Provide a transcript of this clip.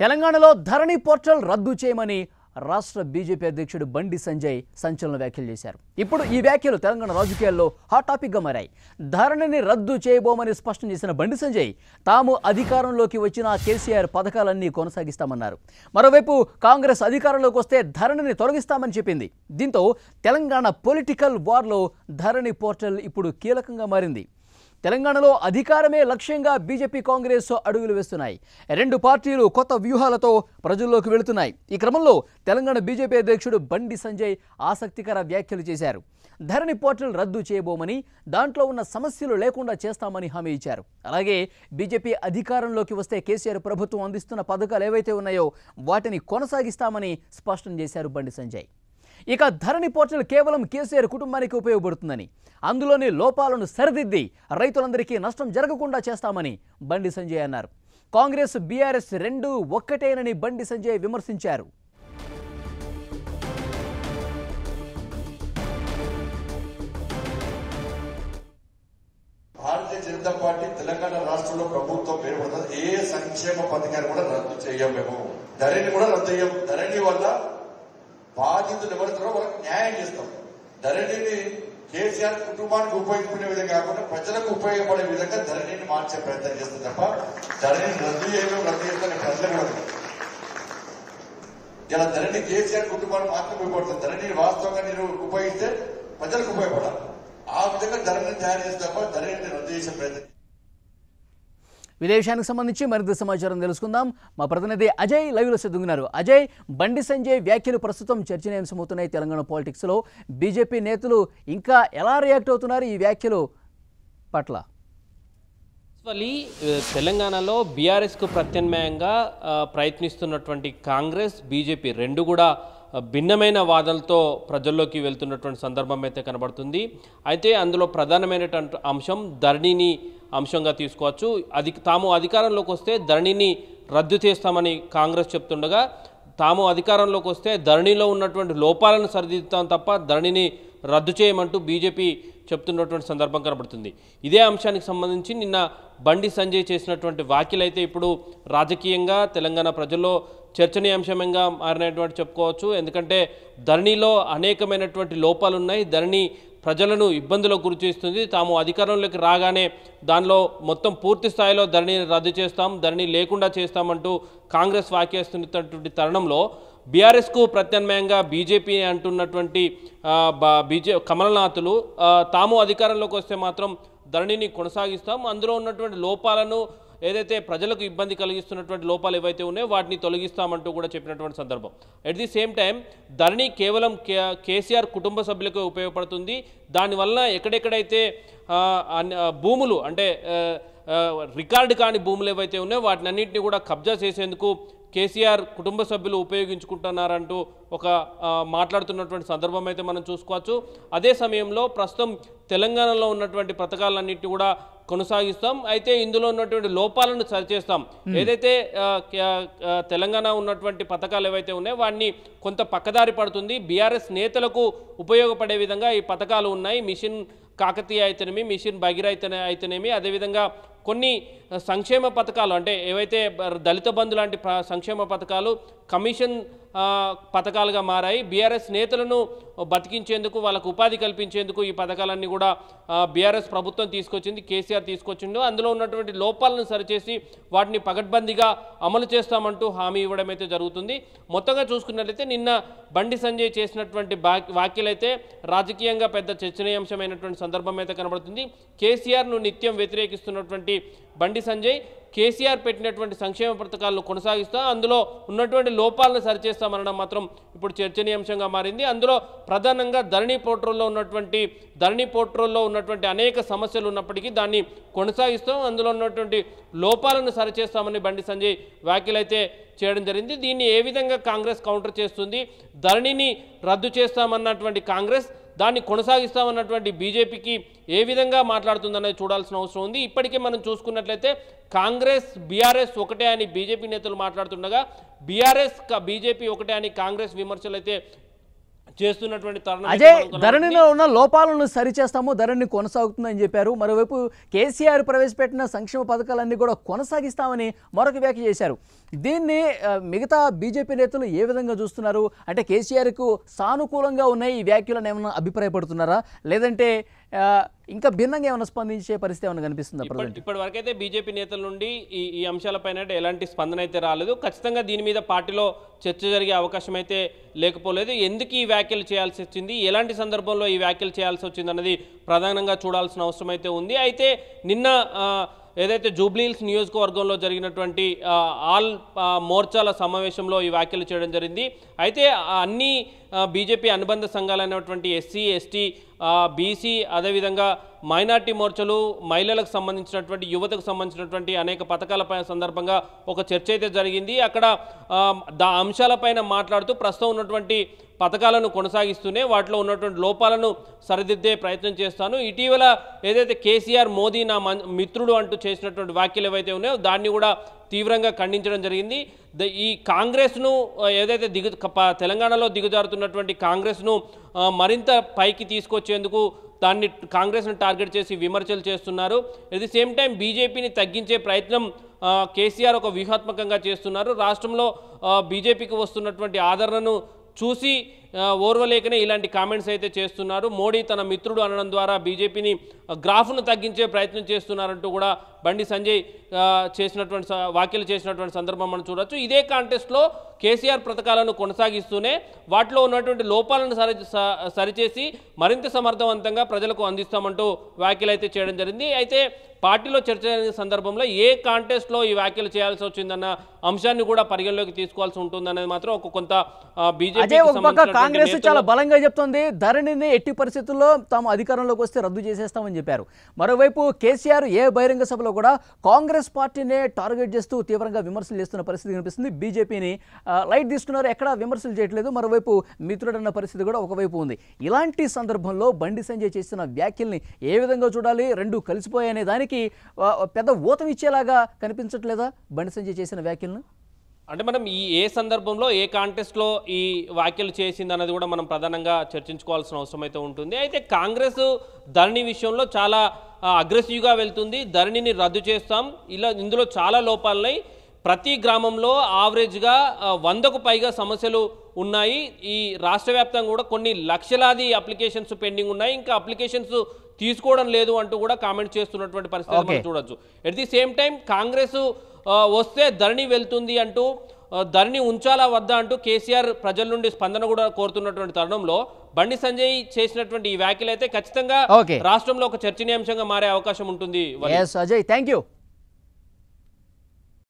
తెలంగాణలో ధరణి పోర్టల్ రద్దు చేయమని రాష్ట్ర బీజేపీ అధ్యక్షుడు బండి సంజయ్ సంచలన వ్యాఖ్యలు చేశారు. ఇప్పుడు ఈ వ్యాఖ్యలు తెలంగాణ రాజకీయాల్లో హాట్ టాపిక్గా మారాయి. ధరణిని రద్దు చేయబోమని స్పష్టం చేసిన బండి సంజయ్ తాము అధికారంలోకి వచ్చిన కేసీఆర్ పథకాలన్నీ కొనసాగిస్తామన్నారు. మరోవైపు కాంగ్రెస్ అధికారంలోకి వస్తే ధరణిని తొలగిస్తామని చెప్పింది. దీంతో తెలంగాణ పొలిటికల్ వార్లో ధరణి పోర్టల్ ఇప్పుడు కీలకంగా మారింది. తెలంగాణలో అధికారమే లక్ష్యంగా బీజేపీ కాంగ్రెస్ అడుగులు వేస్తున్నాయి. రెండు పార్టీలు కొత్త వ్యూహాలతో ప్రజల్లోకి వెళుతున్నాయి. ఈ క్రమంలో తెలంగాణ బీజేపీ అధ్యక్షుడు బండి సంజయ్ ఆసక్తికర వ్యాఖ్యలు చేశారు. ధరణి పోర్టల్ రద్దు చేయబోమని దాంట్లో ఉన్న సమస్యలు లేకుండా చేస్తామని హామీ ఇచ్చారు. అలాగే బీజేపీ అధికారంలోకి వస్తే కేసీఆర్ ప్రభుత్వం అందిస్తున్న పథకాలు ఏవైతే ఉన్నాయో వాటిని కొనసాగిస్తామని స్పష్టం చేశారు బండి సంజయ్. ఇక ధరణి పోర్టల్ కేవలం కేసీఆర్ కుటుంబానికి ఉపయోగపడుతుందని. అందులోని లోపాలను సరిదిద్ది రైతులందరికీ నష్టం జరగకుండా చేస్తామని బండి సంజయ్ అన్నారు. కాంగ్రెస్ బీఆర్ఎస్ రెండు ఒక్కటేనని బండి సంజయ్ విమర్శించారు. భారతీయ జనతా పార్టీ తెలంగాణ రాష్ట్రంలో ప్రభుత్వం ఏర్పడుతుంది ఏ సంక్షేమ పథకాన్ని కూడా రద్దు చేయం మేము. ధరణి కూడా రద్దు చేయం. ధరణి వల్ల బాధితులు ఎవరుతారో వాళ్ళకి న్యాయం చేస్తాం. ధరణిని కేసీఆర్ కుటుంబానికి ఉపయోగించుకునే విధంగా కాకుండా ప్రజలకు ఉపయోగపడే విధంగా ధరణిని మార్చే ప్రయత్నం చేస్తుంది తప్ప ధరణిని రద్దు చేయడం రద్దు చేస్తాను ప్రజలు కూడా ఇలా ధరణి కేసీఆర్ కుటుంబానికి మాత్రం ఉపయోగపడుతుంది ధరణిని వాస్తవంగా నేను ఉపయోగిస్తే ప్రజలకు ఉపయోగపడాలి. ఆ విధంగా ధరణిని తయారు చేస్తే తప్ప ధరణిని రద్దు చేసే ప్రయత్నం విదేశానికి సంబంధించి మరింత సమాచారం తెలుసుకుందాం. మా ప్రతినిధి అజయ్ లైవ్లో సిద్ధంగున్నారు అజయ్ బండి సంజయ్ వ్యాఖ్యలు ప్రస్తుతం చర్చనీయాంశమవుతున్నాయి తెలంగాణ పాలిటిక్స్లో బీజేపీ నేతలు ఇంకా ఎలా రియాక్ట్ అవుతున్నారు ఈ వ్యాఖ్యలు పట్ల? యాక్చువల్లీ తెలంగాణలో బీఆర్ఎస్కు ప్రత్యామ్నాయంగా ప్రయత్నిస్తున్నటువంటి కాంగ్రెస్ బీజేపీ రెండు కూడా భిన్నమైన వాదనలతో ప్రజల్లోకి వెళ్తున్నటువంటి సందర్భం అయితే కనబడుతుంది. అయితే అందులో ప్రధానమైనటువంటి అంశం ధరణిని అంశంగా తీసుకోవచ్చు. అది తాము అధికారంలోకి వస్తే ధరణిని రద్దు చేస్తామని కాంగ్రెస్ చెప్తుండగా తాము అధికారంలోకి వస్తే ధరణిలో ఉన్నటువంటి లోపాలను సరిదిద్దుతాం తప్ప ధరణిని రద్దు చేయమంటూ బీజేపీ చెప్తున్నటువంటి సందర్భం కనబడుతుంది. ఇదే అంశానికి సంబంధించి నిన్న బండి సంజయ్ చేసినటువంటి వ్యాఖ్యలైతే ఇప్పుడు రాజకీయంగా తెలంగాణ ప్రజల్లో చర్చనీయాంశంగా మారినటువంటి చెప్పుకోవచ్చు. ఎందుకంటే ధరణిలో అనేకమైనటువంటి లోపాలు ఉన్నాయి ధరణి ప్రజలను ఇబ్బందులకు గురిచేస్తుంది తాము అధికారంలోకి రాగానే దానిలో మొత్తం పూర్తి స్థాయిలో ధరణిని రద్దు చేస్తాం ధరణి లేకుండా చేస్తామంటూ కాంగ్రెస్ వ్యాఖ్యాస్తున్నటువంటి తరుణంలో బీఆర్ఎస్కు ప్రత్యామ్నాయంగా బీజేపీ అంటున్నటువంటి బీజే కమలనాథులు తాము అధికారంలోకి వస్తే మాత్రం ధరణిని కొనసాగిస్తాం. అందులో ఉన్నటువంటి లోపాలను ఏదైతే ప్రజలకు ఇబ్బంది కలిగిస్తున్నటువంటి లోపాలు ఏవైతే ఉన్నాయో వాటిని తొలగిస్తామంటూ కూడా చెప్పినటువంటి సందర్భం. At the same time Dharani కేవలం కే కేసీఆర్ కుటుంబ సభ్యులకు ఉపయోగపడుతుంది. దానివల్ల ఎక్కడెక్కడైతే భూములు అంటే రికార్డు కాని భూములు ఏవైతే ఉన్నాయో వాటిని అన్నింటినీ కూడా కబ్జా చేసేందుకు కేసీఆర్ కుటుంబ సభ్యులు ఉపయోగించుకుంటున్నారంటూ ఒక మాట్లాడుతున్నటువంటి సందర్భం అయితే మనం చూసుకోవచ్చు. అదే సమయంలో ప్రస్తుతం తెలంగాణలో ఉన్నటువంటి పథకాలన్నింటినీ కూడా కొనసాగిస్తాం. అయితే ఇందులో ఉన్నటువంటి లోపాలను సరిచేస్తాం. ఏదైతే తెలంగాణ ఉన్నటువంటి పథకాలు ఏవైతే ఉన్నాయో వాటిని కొంత పక్కదారి పడుతుంది. బీఆర్ఎస్ నేతలకు ఉపయోగపడే విధంగా ఈ పథకాలు ఉన్నాయి. మిషన్ కాకతీయ అయితేనేమి మిషన్ భగీరథ అయితేనేమి. అదేవిధంగా కొన్ని సంక్షేమ పథకాలు అంటే ఏవైతే దళిత బంధు లాంటి ప- సంక్షేమ పథకాలు కమిషన్ పథకాలుగా మారాయి. బీఆర్ఎస్ నేతలను బతికించేందుకు వాళ్ళకు ఉపాధి కల్పించేందుకు ఈ పథకాలన్నీ కూడా బీఆర్ఎస్ ప్రభుత్వం తీసుకొచ్చింది కేసీఆర్ తీసుకొచ్చిండు. అందులో ఉన్నటువంటి లోపాలను సరిచేసి వాటిని పగడ్బందీగా అమలు చేస్తామంటూ హామీ ఇవ్వడం అయితే జరుగుతుంది. మొత్తంగా చూసుకున్నట్లయితే నిన్న బండి సంజయ్ చేసినటువంటి వ్యాఖ్యలైతే రాజకీయంగా పెద్ద చర్చనీయాంశమైనటువంటి సందర్భం అయితే కనబడుతుంది. కేసీఆర్ను నిత్యం వ్యతిరేకిస్తున్నటువంటి బండి సంజయ్ కేసీఆర్ పెట్టినటువంటి సంక్షేమ పథకాలను కొనసాగిస్తా అందులో ఉన్నటువంటి లోపాలను సరిచేస్తామనడం మాత్రం ఇప్పుడు చర్చనీయాంశంగా మారింది. అందులో ప్రధానంగా ధరణి పోర్టల్లో ఉన్నటువంటి ధరణి పోర్టల్లో ఉన్నటువంటి అనేక సమస్యలు ఉన్నప్పటికీ దాన్ని కొనసాగిస్తాం. అందులో ఉన్నటువంటి లోపాలను సరిచేస్తామని బండి సంజయ్ వ్యాఖ్యలైతే చేయడం జరిగింది. దీన్ని ఏ విధంగా కాంగ్రెస్ కౌంటర్ చేస్తుంది? ధరణిని రద్దు చేస్తామన్నటువంటి కాంగ్రెస్ దాన్ని కొనసాగిస్తామన్నటువంటి బీజేపీకి ఏ విధంగా మాట్లాడుతుందనేది చూడాల్సిన అవసరం ఉంది. ఇప్పటికే మనం చూసుకున్నట్లయితే కాంగ్రెస్ బీఆర్ఎస్ ఒకటే అని బీజేపీ నేతలు మాట్లాడుతుండగా బీఆర్ఎస్ బీజేపీ ఒకటే అని కాంగ్రెస్ విమర్శలు అయితే చేస్తున్నటువంటి తరుణం అజయ్ కనబడుతుంది. ధరణిలో ఉన్న లోపాలను సరిచేస్తాము ధరణి కొనసాగుతుందని చెప్పారు. మరోవైపు కేసీఆర్ ప్రవేశపెట్టిన సంక్షేమ పథకాలన్నీ కూడా కొనసాగిస్తామని మరొక వ్యాఖ్య చేశారు. దీన్ని మిగతా బీజేపీ నేతలు ఏ విధంగా చూస్తున్నారు? అంటే కేసీఆర్కు సానుకూలంగా ఉన్నాయి ఈ వ్యాఖ్యలను ఏమైనా అభిప్రాయపడుతున్నారా? లేదంటే ఇంకా భిన్నంగా ఏమైనా స్పందించే పరిస్థితి ఏమైనా కనిపిస్తుందా ఇప్పటి ఇప్పటి వరకైతే బీజేపీ నేతల నుండి ఈ ఈ అంశాలపైన అయితే ఎలాంటి స్పందన అయితే రాలేదు. ఖచ్చితంగా దీని మీద పార్టీలో చర్చ జరిగే అవకాశం అయితే లేకపోలేదు. ఎందుకు ఈ వ్యాఖ్యలు చేయాల్సి వచ్చింది? ఎలాంటి సందర్భంలో ఈ వ్యాఖ్యలు చేయాల్సి వచ్చింది అన్నది ప్రధానంగా చూడాల్సిన అవసరం అయితే ఉంది. అయితే నిన్న ఏదైతే జూబ్లీహిల్స్ నియోజకవర్గంలో జరిగినటువంటి ఆల్ మోర్చాల సమావేశంలో ఈ వ్యాఖ్యలు చేయడం జరిగింది. అయితే అన్ని బీజేపీ అనుబంధ సంఘాలైనటువంటి ఎస్సీ ఎస్టీ బీసీ అదేవిధంగా మైనార్టీ మోర్చలు మహిళలకు సంబంధించినటువంటి యువతకు సంబంధించినటువంటి అనేక పథకాలపై సందర్భంగా ఒక చర్చ అయితే జరిగింది. అక్కడ దా అంశాలపైన మాట్లాడుతూ ప్రస్తుతం ఉన్నటువంటి పథకాలను కొనసాగిస్తూనే వాటిలో ఉన్నటువంటి లోపాలను సరిదిద్దే ప్రయత్నం చేస్తాను. ఇటీవల ఏదైతే కేసీఆర్ మోదీ నా మన్- మిత్రుడు అంటూ చేసినటువంటి వ్యాఖ్యలు ఏవైతే ఉన్నాయో దాన్ని కూడా తీవ్రంగా ఖండించడం జరిగింది. ద- ఈ కాంగ్రెస్ను ఏదైతే దిగు తెలంగాణలో దిగజారుతున్నటువంటి కాంగ్రెస్ను మరింత పైకి తీసుకొచ్చేందుకు దాన్ని కాంగ్రెస్ను టార్గెట్ చేసి విమర్శలు చేస్తున్నారు. అట్ ది సేమ్ టైం బీజేపీని తగ్గించే ప్రయత్నం కేసీఆర్ ఒక వ్యూహాత్మకంగా చేస్తున్నారు. రాష్ట్రంలో బీజేపీకి వస్తున్నటువంటి ఆదరణను చూసి ఆ, ఓర్వలేకనే ఇలాంటి కామెంట్స్ అయితే చేస్తున్నారు. మోడీ తన మిత్రుడు అనడం ద్వారా బీజేపీని గ్రాఫ్ను తగ్గించే ప్రయత్నం చేస్తున్నారంటూ కూడా బండి సంజయ్ చేసినటువంటి వ్యాఖ్యలు చేసినటువంటి సందర్భం మనం చూడొచ్చు. ఇదే కాంటెస్ట్లో కేసీఆర్ పథకాలను కొనసాగిస్తూనే వాటిలో ఉన్నటువంటి లోపాలను సరి సరిచేసి మరింత సమర్థవంతంగా ప్రజలకు అందిస్తామంటూ వ్యాఖ్యలు అయితే చేయడం జరిగింది. అయితే పార్టీలో చర్చ జరిగిన సందర్భంలో ఏ కాంటెస్ట్లో ఈ వ్యాఖ్యలు చేయాల్సి వచ్చిందన్న అంశాన్ని కూడా పరిగణలోకి తీసుకోవాల్సి ఉంటుందనేది మాత్రం ఒక కొంత బీజేపీ కాంగ్రెస్ చాలా బలంగా చెప్తోంది. ధరణిని ఎట్టి పరిస్థితుల్లో తాము అధికారంలోకి వస్తే రద్దు చేసేస్తామని చెప్పారు. మరోవైపు కేసీఆర్ ఏ బహిరంగ సభలో కూడా కాంగ్రెస్ పార్టీనే టార్గెట్ చేస్తూ తీవ్రంగా విమర్శలు చేస్తున్న పరిస్థితి కనిపిస్తుంది. బీజేపీని లైట్ తీసుకున్నారు. ఎక్కడా విమర్శలు చేయట్లేదు. మరోవైపు మిత్రుడన్న పరిస్థితి కూడా ఒకవైపు ఉంది. ఇలాంటి సందర్భంలో బండి సంజయ్ చేసిన వ్యాఖ్యల్ని ఏ విధంగా చూడాలి? రెండు కలిసిపోయాయనే దానికి పెద్ద ఊతం ఇచ్చేలాగా కనిపించట్లేదా బండి సంజయ్ చేసిన వ్యాఖ్యలను? అంటే మనం ఈ ఏ సందర్భంలో ఏ కాంటెస్ట్లో ఈ వ్యాఖ్యలు చేసింది అన్నది కూడా మనం ప్రధానంగా చర్చించుకోవాల్సిన అవసరం అయితే ఉంటుంది. అయితే కాంగ్రెస్ ధరణి విషయంలో చాలా అగ్రెసివ్గా వెళ్తుంది. ధరణిని రద్దు చేస్తాం. ఇలా ఇందులో చాలా లోపాలున్నాయి. ప్రతి గ్రామంలో ఆవరేజ్గా వందకు పైగా సమస్యలు ఉన్నాయి. ఈ రాష్ట్ర వ్యాప్తంగా కూడా కొన్ని లక్షలాది అప్లికేషన్స్ పెండింగ్ ఉన్నాయి. ఇంకా అప్లికేషన్స్ తీసుకోవడం లేదు అంటూ కూడా కామెంట్ చేస్తున్నటువంటి పరిస్థితి మనం. చూడొచ్చు. At the same time Congress వస్తే ధరణి వెళ్తుంది అంటూ ధరణి ఉంచాలా వద్దా అంటూ కేసీఆర్ ప్రజల నుండి స్పందన కూడా కోరుతున్నటువంటి తరుణంలో బండి సంజయ్ చేసినటువంటి ఈ వ్యాఖ్యలు అయితే ఖచ్చితంగా. రాష్ట్రంలో ఒక చర్చనీయాంశంగా మారే అవకాశం ఉంటుంది అజయ్ థ్యాంక్